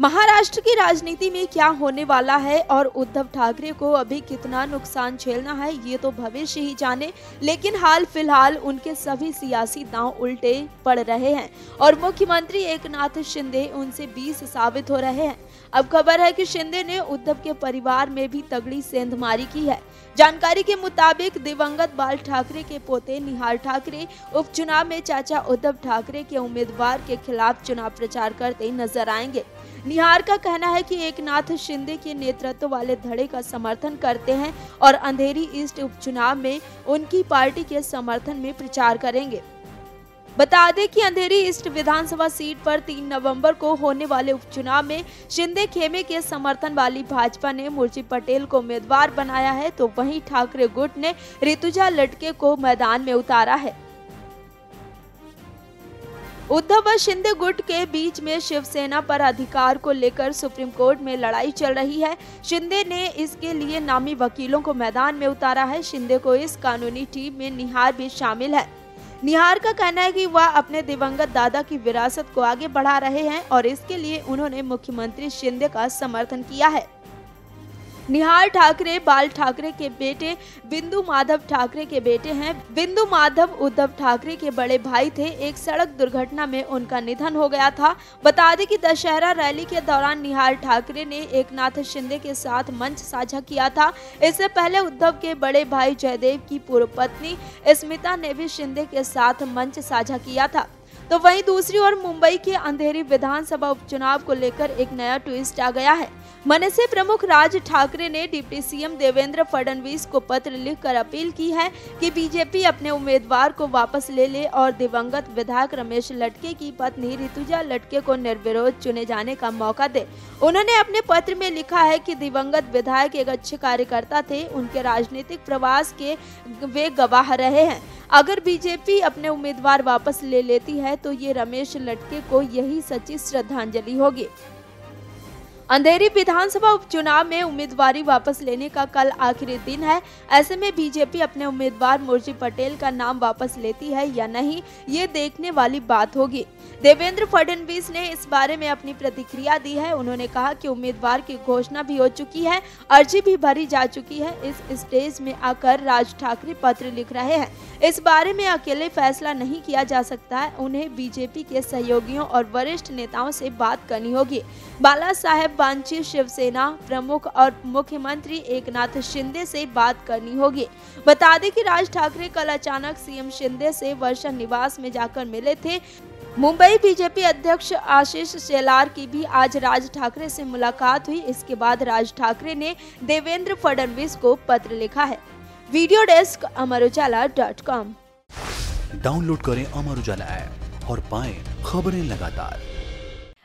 महाराष्ट्र की राजनीति में क्या होने वाला है और उद्धव ठाकरे को अभी कितना नुकसान झेलना है, ये तो भविष्य ही जाने। लेकिन हाल फ़िलहाल उनके सभी सियासी दांव उल्टे पड़ रहे हैं और मुख्यमंत्री एकनाथ शिंदे उनसे बीस साबित हो रहे हैं। अब खबर है कि शिंदे ने उद्धव के परिवार में भी तगड़ी सेंधमारी की है। जानकारी के मुताबिक दिवंगत बाल ठाकरे के पोते निहाल ठाकरे उपचुनाव में चाचा उद्धव ठाकरे के उम्मीदवार के खिलाफ चुनाव प्रचार करते नज़र आएँगे। निहार का कहना है कि एकनाथ शिंदे के नेतृत्व वाले धड़े का समर्थन करते हैं और अंधेरी ईस्ट उपचुनाव में उनकी पार्टी के समर्थन में प्रचार करेंगे। बता दें कि अंधेरी ईस्ट विधानसभा सीट पर 3 नवंबर को होने वाले उपचुनाव में शिंदे खेमे के समर्थन वाली भाजपा ने मुर्ची पटेल को उम्मीदवार बनाया है तो वहीं ठाकरे गुट ने ऋतुजा लटके को मैदान में उतारा है। उद्धव व शिंदे गुट के बीच में शिवसेना पर अधिकार को लेकर सुप्रीम कोर्ट में लड़ाई चल रही है। शिंदे ने इसके लिए नामी वकीलों को मैदान में उतारा है। शिंदे को इस कानूनी टीम में निहार भी शामिल है। निहार का कहना है कि वह अपने दिवंगत दादा की विरासत को आगे बढ़ा रहे हैं और इसके लिए उन्होंने मुख्यमंत्री शिंदे का समर्थन किया है। निहाल ठाकरे, बाल ठाकरे के बेटे, बिंदु माधव ठाकरे के बेटे हैं। बिंदु माधव उद्धव ठाकरे के बड़े भाई थे। एक सड़क दुर्घटना में उनका निधन हो गया था। बता दें कि दशहरा रैली के दौरान निहाल ठाकरे ने एकनाथ शिंदे के साथ मंच साझा किया था। इससे पहले उद्धव के बड़े भाई जयदेव की पूर्व पत्नी, स्मिता ने भी शिंदे के साथ मंच साझा किया था। तो वहीं दूसरी ओर मुंबई के अंधेरी विधानसभा उपचुनाव को लेकर एक नया ट्विस्ट आ गया है। मनसे प्रमुख राज ठाकरे ने डिप्टी सीएम देवेंद्र फडणवीस को पत्र लिखकर अपील की है कि बीजेपी अपने उम्मीदवार को वापस ले ले और दिवंगत विधायक रमेश लटके की पत्नी ऋतुजा लटके को निर्विरोध चुने जाने का मौका दे। उन्होंने अपने पत्र में लिखा है कि दिवंगत विधायक एक अच्छे कार्यकर्ता थे, उनके राजनीतिक प्रवास के वे गवाह रहे हैं। अगर बीजेपी अपने उम्मीदवार वापस ले लेती है तो ये रमेश लटके को यही सच्ची श्रद्धांजलि होगी। अंधेरी विधानसभा उपचुनाव में उम्मीदवारी वापस लेने का कल आखिरी दिन है। ऐसे में बीजेपी अपने उम्मीदवार मुर्जी पटेल का नाम वापस लेती है या नहीं, ये देखने वाली बात होगी। देवेंद्र फडणवीस ने इस बारे में अपनी प्रतिक्रिया दी है। उन्होंने कहा कि उम्मीदवार की घोषणा भी हो चुकी है, अर्जी भी भरी जा चुकी है। इस स्टेज में आकर राज ठाकरे पत्र लिख रहे हैं। इस बारे में अकेले फैसला नहीं किया जा सकता है। उन्हें बीजेपी के सहयोगियों और वरिष्ठ नेताओं से बात करनी होगी। बाला साहेब बांची शिवसेना प्रमुख और मुख्यमंत्री एकनाथ शिंदे से बात करनी होगी। बता दें कि राज ठाकरे कल अचानक सीएम शिंदे से वर्षा निवास में जाकर मिले थे। मुंबई बीजेपी अध्यक्ष आशीष शेलार की भी आज राज ठाकरे से मुलाकात हुई। इसके बाद राज ठाकरे ने देवेंद्र फडणवीस को पत्र लिखा है। Video desk Amar Ujala dot com. Download करें अमर उजाला ऐप और पाएँ खबरें लगातार।